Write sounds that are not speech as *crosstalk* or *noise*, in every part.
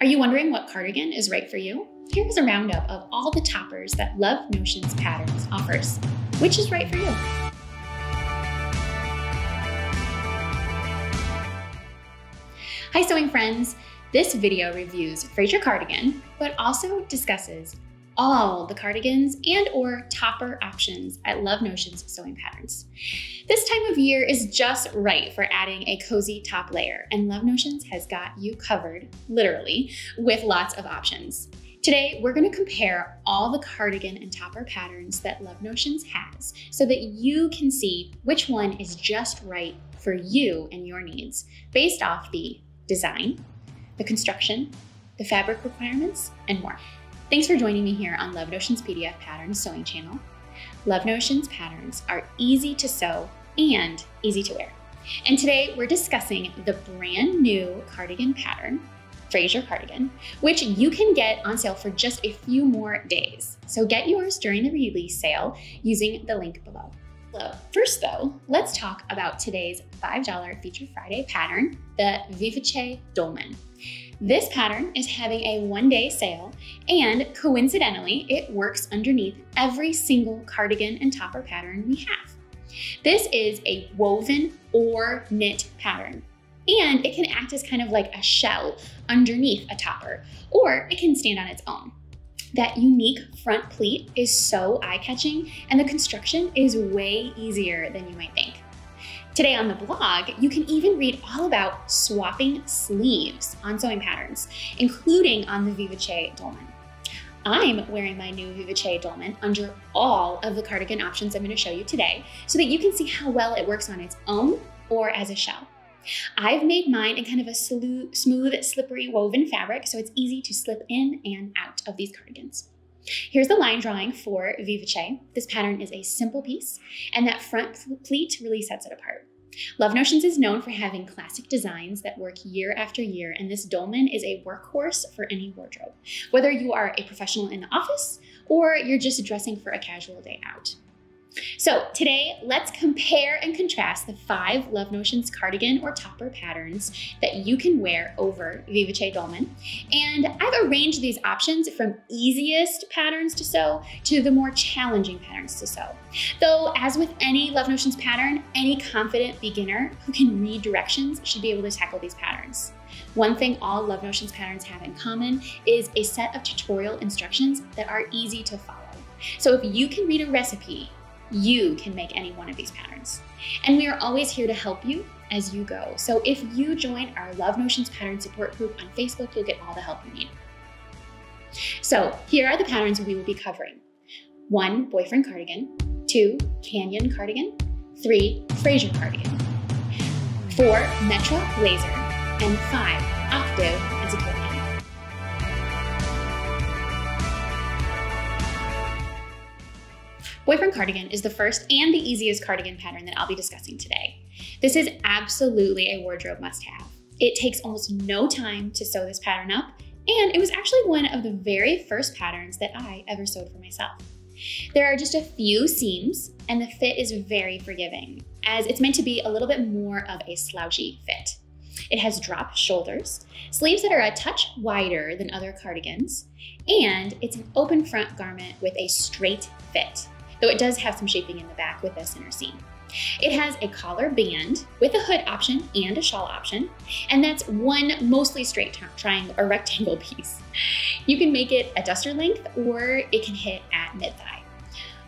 Are you wondering what cardigan is right for you? Here's a roundup of all the toppers that Love Notions Patterns offers. Which is right for you? Hi sewing friends! This video reviews Fraser Cardigan, but also discusses all the cardigans and or topper options at Love Notions Sewing Patterns. This time of year is just right for adding a cozy top layer, and Love Notions has got you covered, literally, with lots of options. Today, we're gonna compare all the cardigan and topper patterns that Love Notions has so that you can see which one is just right for you and your needs based off the design, the construction, the fabric requirements, and more. Thanks for joining me here on Love Notions PDF Patterns Sewing Channel. Love Notions patterns are easy to sew and easy to wear. And today we're discussing the brand new cardigan pattern, Fraser Cardigan, which you can get on sale for just a few more days. So get yours during the release sale using the link below. First though, let's talk about today's $5 Feature Friday pattern, the Vivace Dolman. This pattern is having a one day sale, and coincidentally, it works underneath every single cardigan and topper pattern we have. This is a woven or knit pattern, and it can act as kind of like a shell underneath a topper, or it can stand on its own. That unique front pleat is so eye catching, and the construction is way easier than you might think. Today on the blog, you can even read all about swapping sleeves on sewing patterns, including on the Vivace Dolman. I'm wearing my new Vivace Dolman under all of the cardigan options I'm going to show you today so that you can see how well it works on its own or as a shell. I've made mine in kind of a smooth, slippery woven fabric, so it's easy to slip in and out of these cardigans. Here's the line drawing for Vivace. This pattern is a simple piece, and that front pleat really sets it apart. Love Notions is known for having classic designs that work year after year, and this dolman is a workhorse for any wardrobe, whether you are a professional in the office or you're just dressing for a casual day out. So today, let's compare and contrast the five Love Notions cardigan or topper patterns that you can wear over Vivace Dolman. And I've arranged these options from easiest patterns to sew to the more challenging patterns to sew. Though, as with any Love Notions pattern, any confident beginner who can read directions should be able to tackle these patterns. One thing all Love Notions patterns have in common is a set of tutorial instructions that are easy to follow. So if you can read a recipe you can make any one of these patterns. And we are always here to help you as you go. So if you join our Love Notions Pattern Support Group on Facebook, you'll get all the help you need. So here are the patterns we will be covering. One, boyfriend cardigan. Two, canyon cardigan. Three, Fraser cardigan. Four, metro blazer. And five, octave Boyfriend cardigan is the first and the easiest cardigan pattern that I'll be discussing today. This is absolutely a wardrobe must have. It takes almost no time to sew this pattern up, and it was actually one of the very first patterns that I ever sewed for myself. There are just a few seams, and the fit is very forgiving, as it's meant to be a little bit more of a slouchy fit. It has drop shoulders, sleeves that are a touch wider than other cardigans, and it's an open front garment with a straight fit though it does have some shaping in the back with this center seam. It has a collar band with a hood option and a shawl option, and that's one mostly straight triangle or rectangle *laughs* piece. You can make it a duster length or it can hit at mid thigh.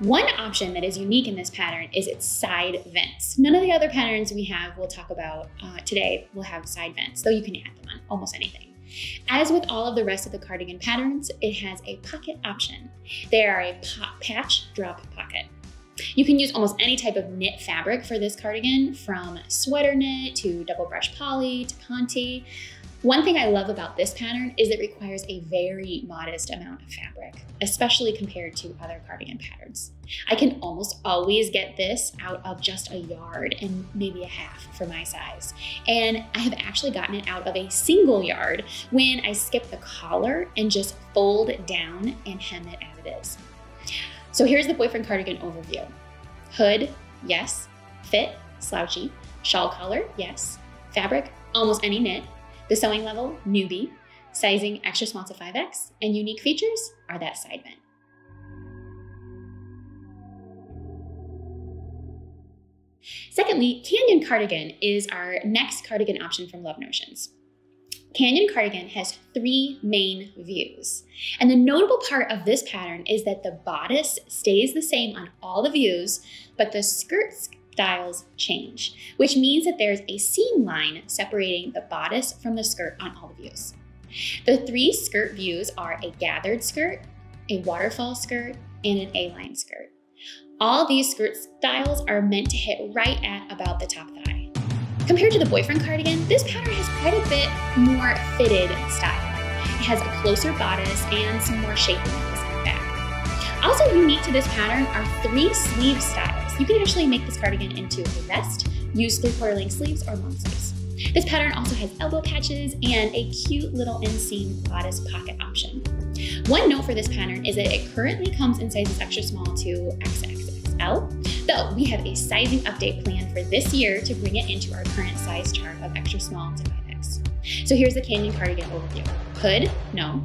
One option that is unique in this pattern is its side vents. None of the other patterns we have we'll talk about uh, today will have side vents, though you can add them on almost anything. As with all of the rest of the cardigan patterns, it has a pocket option. They are a patch drop pocket. You can use almost any type of knit fabric for this cardigan, from sweater knit to double brush poly to Ponte. One thing I love about this pattern is it requires a very modest amount of fabric, especially compared to other cardigan patterns. I can almost always get this out of just a yard and maybe a half for my size. And I have actually gotten it out of a single yard when I skip the collar and just fold down and hem it as it is. So here's the boyfriend cardigan overview. Hood, yes. Fit, slouchy. Shawl collar, yes. Fabric, almost any knit. The sewing level, newbie. sizing extra small to 5X, and unique features are that side vent. Secondly, Canyon Cardigan is our next cardigan option from Love Notions. Canyon Cardigan has three main views. And the notable part of this pattern is that the bodice stays the same on all the views, but the skirt styles change, which means that there's a seam line separating the bodice from the skirt on all the views. The three skirt views are a gathered skirt, a waterfall skirt, and an A-line skirt. All these skirt styles are meant to hit right at about the top thigh. Compared to the boyfriend cardigan, this pattern has quite a bit more fitted style. It has a closer bodice and some more shaping in the back. Also unique to this pattern are three sleeve styles. You can actually make this cardigan into a vest, use three-quarter length sleeves or long sleeves. This pattern also has elbow patches and a cute little inseam bodice pocket option. One note for this pattern is that it currently comes in sizes extra small to XXXL, though we have a sizing update planned for this year to bring it into our current size chart of extra small to 5X. So here's the Canyon cardigan overview. Hood, no.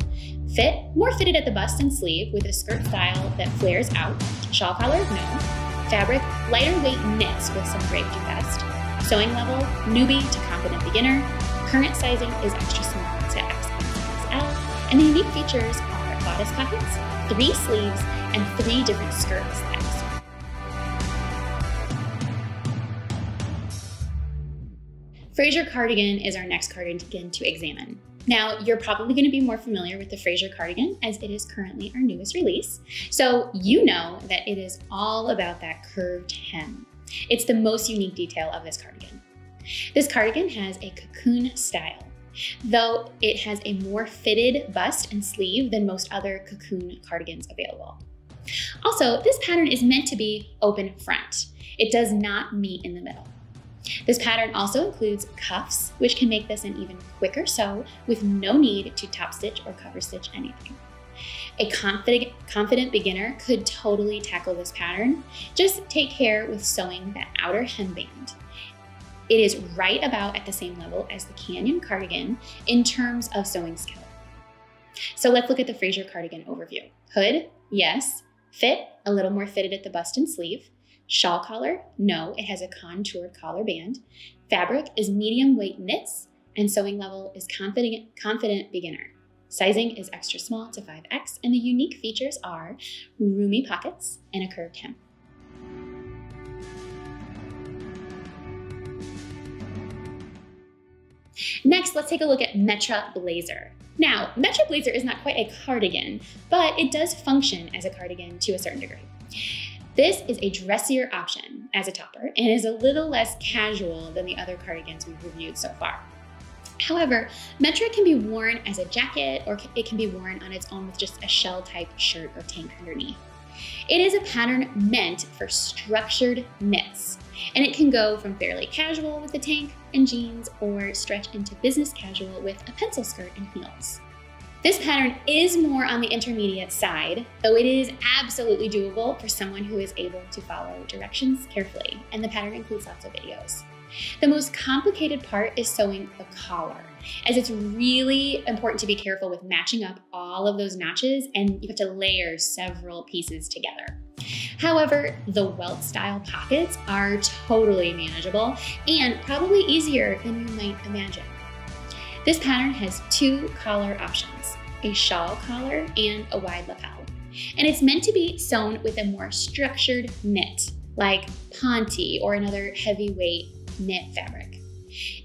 Fit, more fitted at the bust and sleeve with a skirt style that flares out. Shawl collar, no. Fabric, lighter weight knits with some draped vest. Sewing level, newbie to confident beginner. Current sizing is extra small to XXL. And the unique features are bodice pockets, three sleeves, and three different skirt styles. Fraser cardigan is our next cardigan to examine. Now, you're probably going to be more familiar with the Fraser cardigan as it is currently our newest release. So you know that it is all about that curved hem. It's the most unique detail of this cardigan. This cardigan has a cocoon style, though it has a more fitted bust and sleeve than most other cocoon cardigans available. Also, this pattern is meant to be open front. It does not meet in the middle. This pattern also includes cuffs, which can make this an even quicker sew with no need to top stitch or cover stitch anything. A confident, confident beginner could totally tackle this pattern. Just take care with sewing that outer hemband. It is right about at the same level as the Canyon cardigan in terms of sewing skill. So let's look at the Fraser cardigan overview. Hood, yes. Fit, a little more fitted at the bust and sleeve. Shawl collar, no, it has a contoured collar band. Fabric is medium weight knits, and sewing level is confident, confident beginner. Sizing is extra small to 5X, and the unique features are roomy pockets and a curved hem. Next, let's take a look at Metra Blazer. Now, Metra Blazer is not quite a cardigan, but it does function as a cardigan to a certain degree. This is a dressier option as a topper and is a little less casual than the other cardigans we've reviewed so far. However, Metra can be worn as a jacket or it can be worn on its own with just a shell type shirt or tank underneath. It is a pattern meant for structured knits, and it can go from fairly casual with a tank and jeans or stretch into business casual with a pencil skirt and heels. This pattern is more on the intermediate side, though it is absolutely doable for someone who is able to follow directions carefully, and the pattern includes lots of videos. The most complicated part is sewing the collar, as it's really important to be careful with matching up all of those notches and you have to layer several pieces together. However, the welt style pockets are totally manageable and probably easier than you might imagine. This pattern has two collar options, a shawl collar and a wide lapel. And it's meant to be sewn with a more structured knit, like Ponte or another heavyweight knit fabric.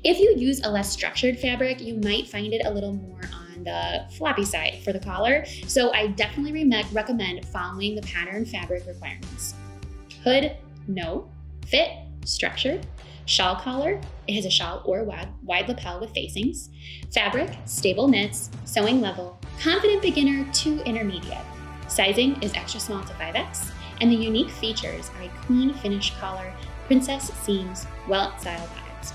If you use a less structured fabric, you might find it a little more on the floppy side for the collar, so I definitely re recommend following the pattern fabric requirements. Hood, no. Fit, structured. Shawl collar, it has a shawl or wide, wide lapel with facings. Fabric, stable knits, sewing level, confident beginner to intermediate. Sizing is extra small to 5X, and the unique features are a clean finish collar Princess Seams Welt Style Pockets.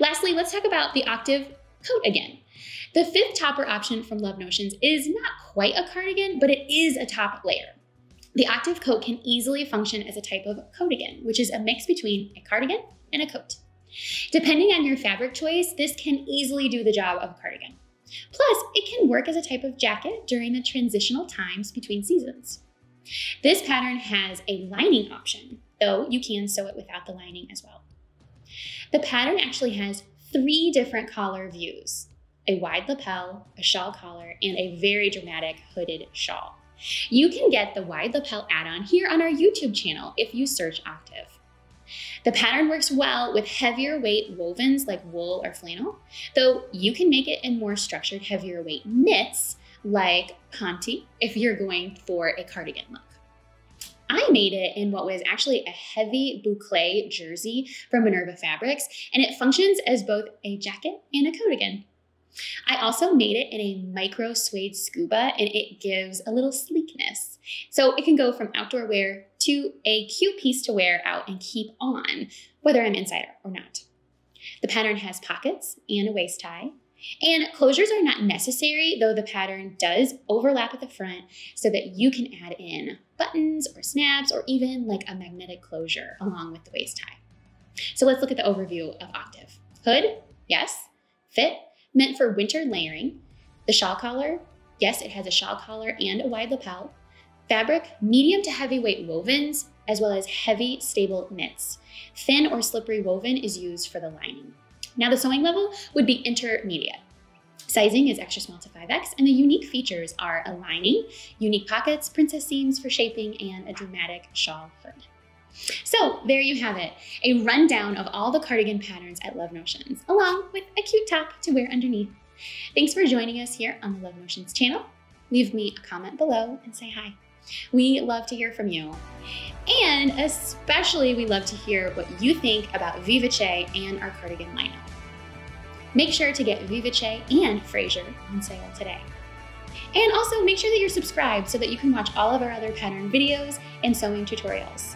Lastly, let's talk about the Octave coat again. The fifth topper option from Love Notions is not quite a cardigan, but it is a top layer. The Octave coat can easily function as a type of coatigan, which is a mix between a cardigan and a coat. Depending on your fabric choice, this can easily do the job of a cardigan. Plus, it can work as a type of jacket during the transitional times between seasons. This pattern has a lining option, though you can sew it without the lining as well. The pattern actually has three different collar views, a wide lapel, a shawl collar, and a very dramatic hooded shawl. You can get the wide lapel add-on here on our YouTube channel if you search Octave. The pattern works well with heavier weight wovens like wool or flannel, though you can make it in more structured, heavier weight knits like Ponte if you're going for a cardigan look. I made it in what was actually a heavy boucle jersey from Minerva Fabrics, and it functions as both a jacket and a cardigan. I also made it in a micro suede scuba and it gives a little sleekness. So it can go from outdoor wear to a cute piece to wear out and keep on, whether I'm inside or not. The pattern has pockets and a waist tie. And closures are not necessary, though the pattern does overlap at the front so that you can add in buttons or snaps or even like a magnetic closure along with the waist tie. So let's look at the overview of Octave. Hood, yes. Fit, meant for winter layering. The shawl collar, yes, it has a shawl collar and a wide lapel. Fabric, medium to heavyweight wovens, as well as heavy, stable knits. Thin or slippery woven is used for the lining. Now the sewing level would be intermediate. Sizing is extra small to 5X, and the unique features are a lining, unique pockets, princess seams for shaping, and a dramatic shawl hood. So there you have it, a rundown of all the cardigan patterns at Love Notions, along with a cute top to wear underneath. Thanks for joining us here on the Love Notions channel. Leave me a comment below and say hi. We love to hear from you. And especially, we love to hear what you think about Vivace and our cardigan lineup. Make sure to get Vivace and Fraser on sale today. And also make sure that you're subscribed so that you can watch all of our other pattern videos and sewing tutorials.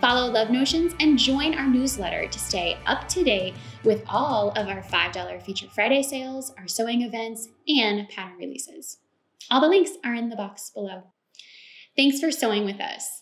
Follow Love Notions and join our newsletter to stay up to date with all of our $5 Feature Friday sales, our sewing events, and pattern releases. All the links are in the box below. Thanks for sewing with us.